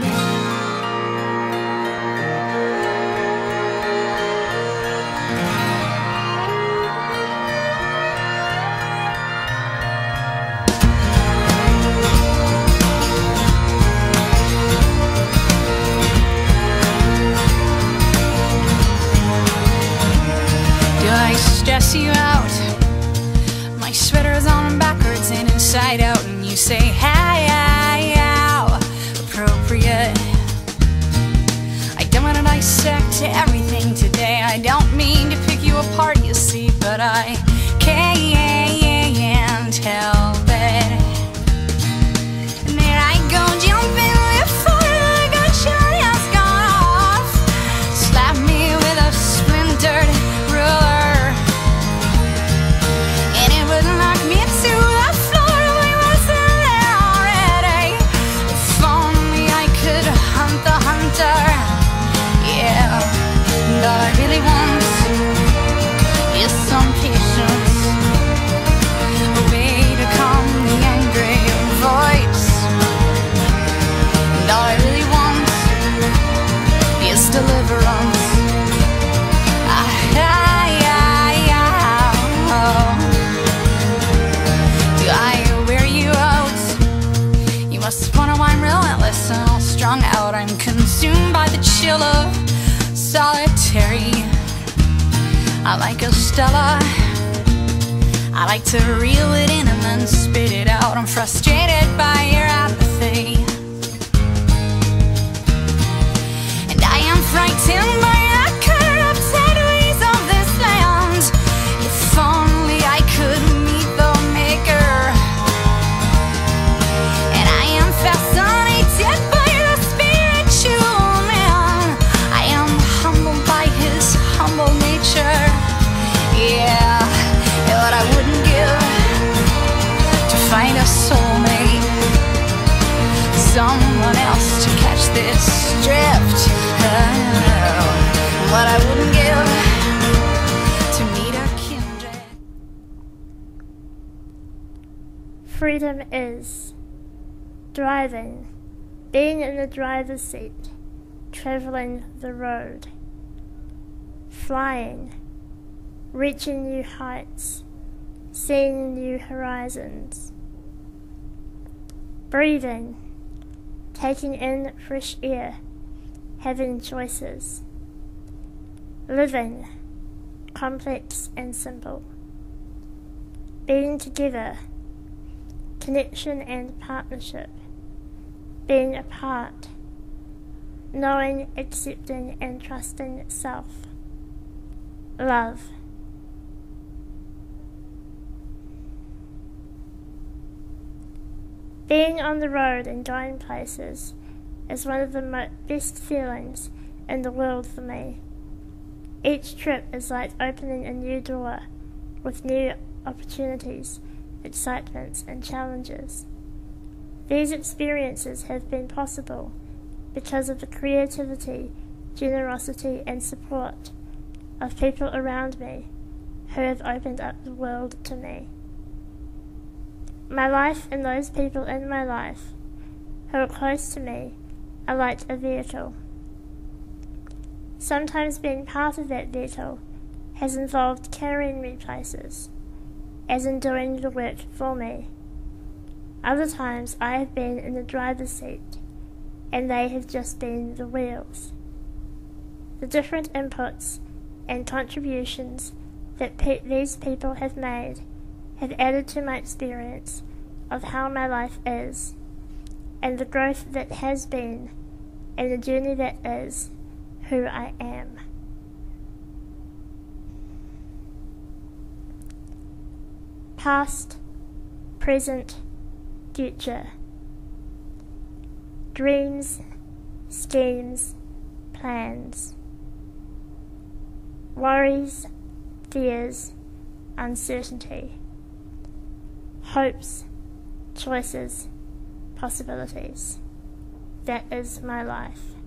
Do I stress you out? My sweater's on backwards and inside out, and you say, Hey, dissect I like Estella. I like to reel it in and then spit it out. I'm frustrated by your apathy. Freedom is driving, being in the driver's seat, traveling the road, flying, reaching new heights, seeing new horizons, breathing, taking in fresh air, having choices, living, complex and simple, being together connection and partnership, being apart, knowing, accepting, and trusting self, love. Being on the road and going places is one of the mo- best feelings in the world for me. Each trip is like opening a new door with new opportunities excitements, and challenges. These experiences have been possible because of the creativity, generosity, and support of people around me who have opened up the world to me. My life and those people in my life who are close to me are like a vehicle. Sometimes being part of that vehicle has involved carrying me places as in doing the work for me. Other times I have been in the driver's seat and they have just been the wheels. The different inputs and contributions that pe- these people have made have added to my experience of how my life is and the growth that has been and the journey that is who I am. Past, present, future. Dreams, schemes, plans. Worries, fears, uncertainty. Hopes, choices, possibilities. That is my life.